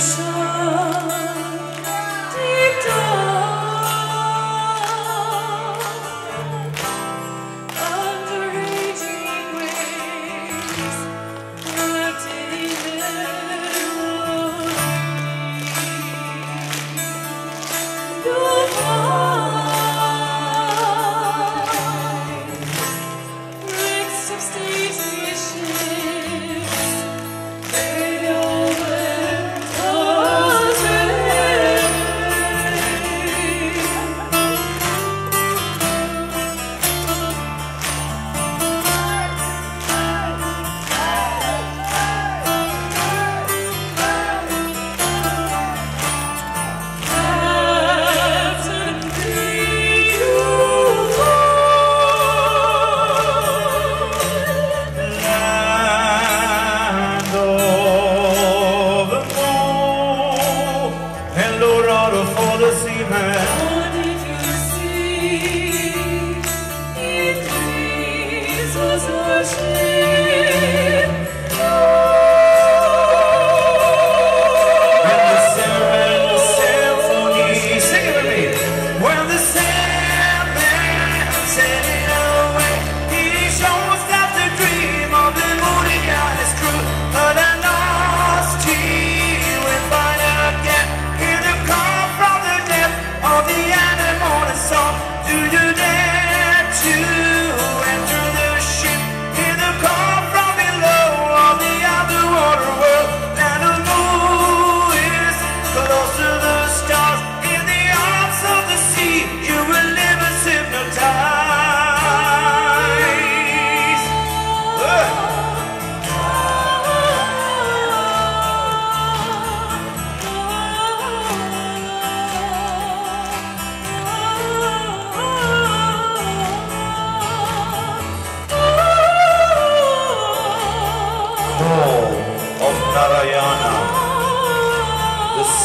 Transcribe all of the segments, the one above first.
sorry Thank you.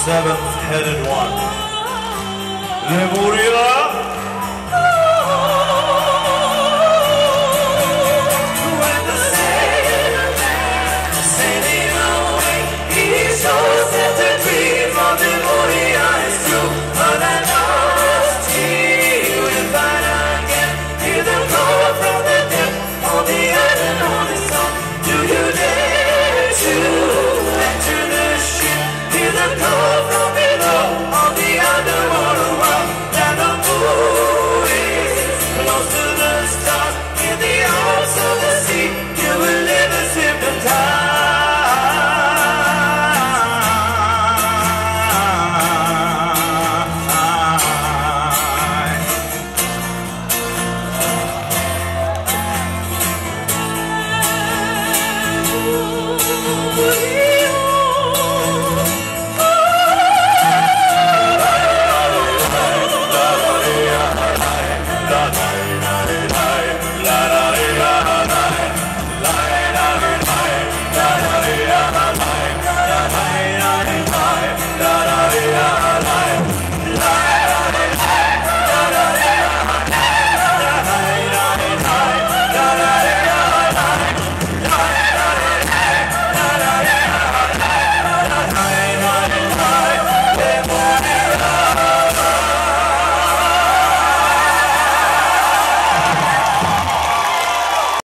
Seventh-headed one. Lemuria. When the Savior sailing away, he saw